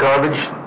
Garbage.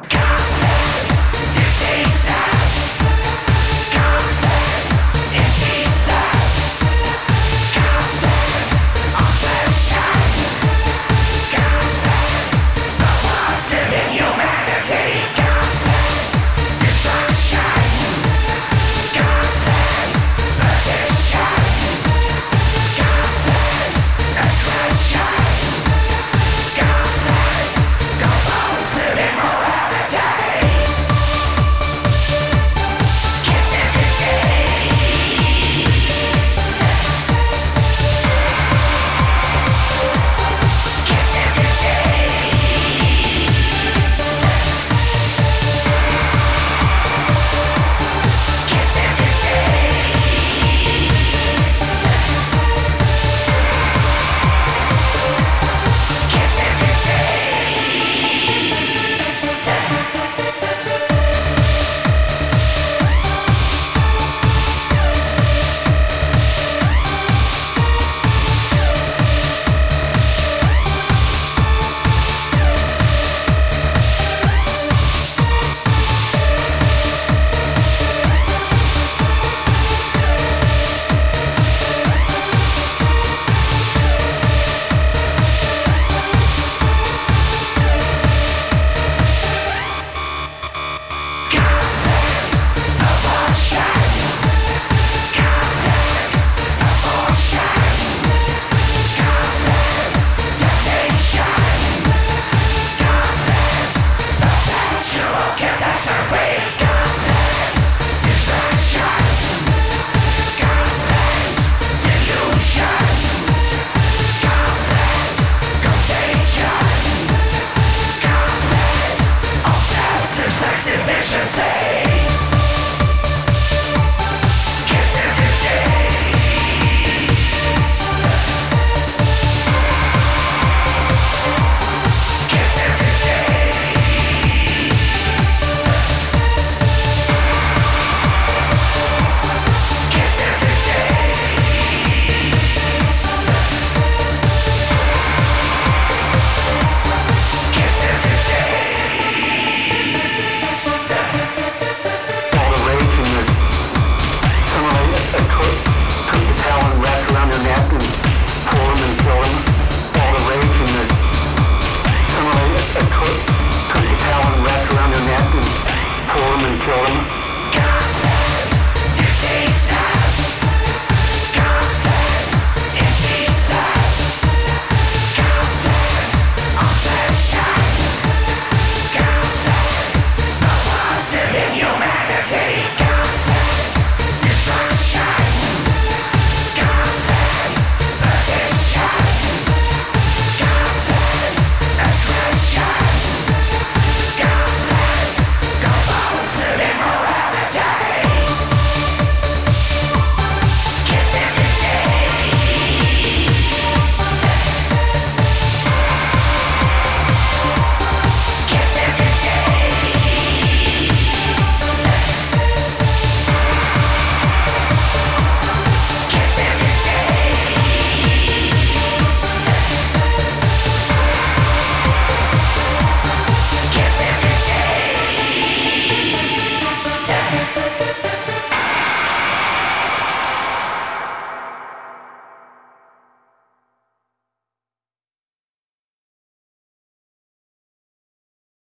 Say.